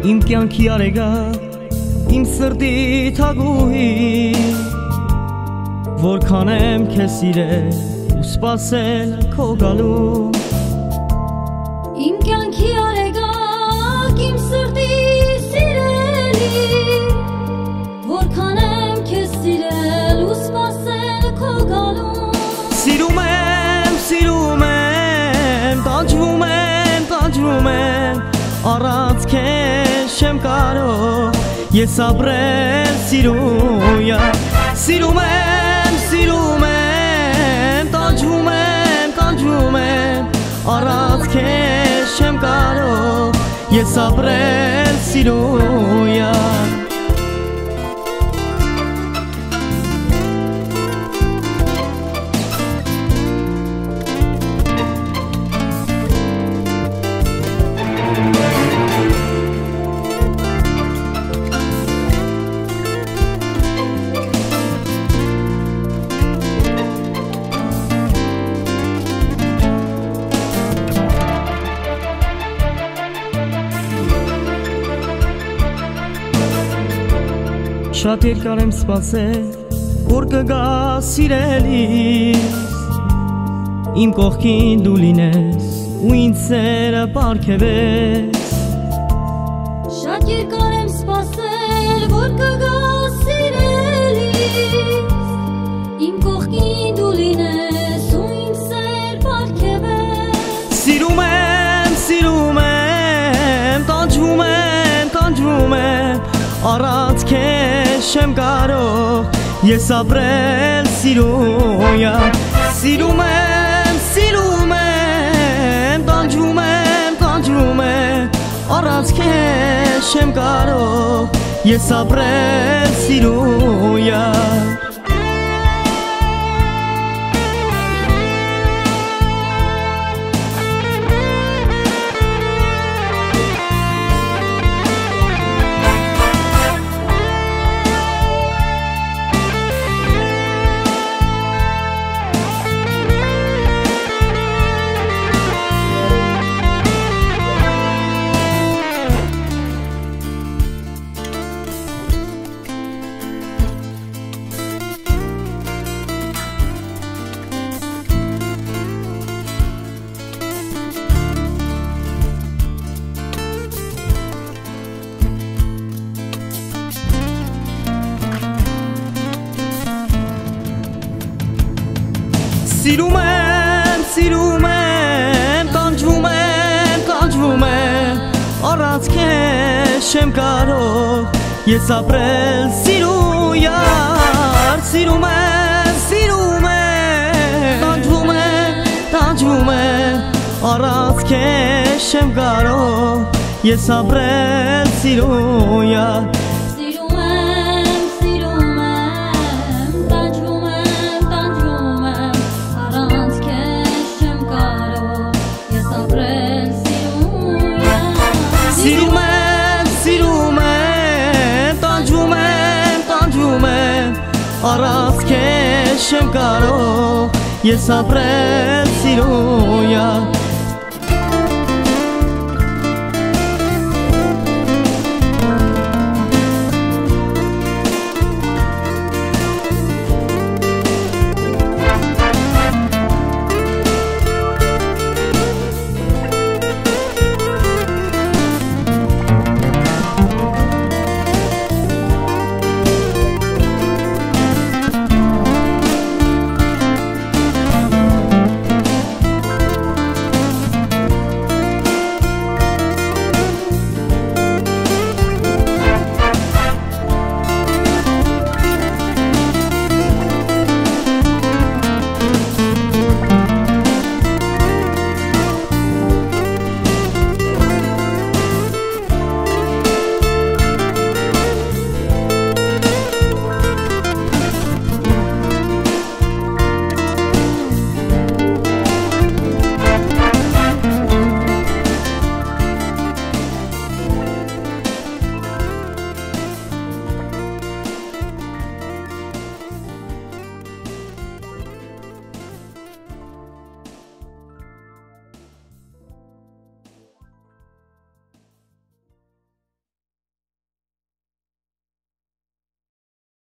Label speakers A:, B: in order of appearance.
A: իմ կյանքի արեգա, իմ սրտի թագուհի, որքան եմ քեզ սիրել ու սպասել քո գալու։
B: Իմ կյանքի արեգա, իմ սրտի սիրելի, որքան եմ քեզ սիրել ու սպասել քո գալու։
A: Սիրում եմ, սիրում եմ, տանջվում եմ, տանջվում եմ, առանց քեզ չեմ կարող ես ապրել սիրույա Սիրում եմ, սիրում եմ, տանջվում եմ, տանջվում եմ Առանց քեզ չեմ կարող ես ապրել սիրույա Շատ երկար եմ սպասել, որ կգա սիրելիս Իմ կողքին դու լինես ու ինձ սերը պարգևես
B: Շատ երկար եմ սպասել, որ կգաս սիրելիս Իմ կողքին դու լինես ու ինձ սեր պարգևես
A: Սիրում եմ, սիրում եմ, տանջվում եմ, տանջվում եմ Առանց քեզ չեմ կարող ես ապրել սիրույա Սիրում եմ, սիրում եմ, տանջվում եմ, տանջվում եմ Առանց քեզ չեմ կարող ես ապրել սիրույա սիրում եմ, տանջվում եմ, տանջվում եմ Առանց քեզ չեմ կարող ես ապրել սիրույար Սիրում եմ, սիրում եմ, տանջվում եմ, տանջվում եմ Առանց քեզ չեմ կարող ես ապրել սիրույար
B: Սիրում
A: եմ Առանց քեզ չեմ կարող ես ապրել սիրույա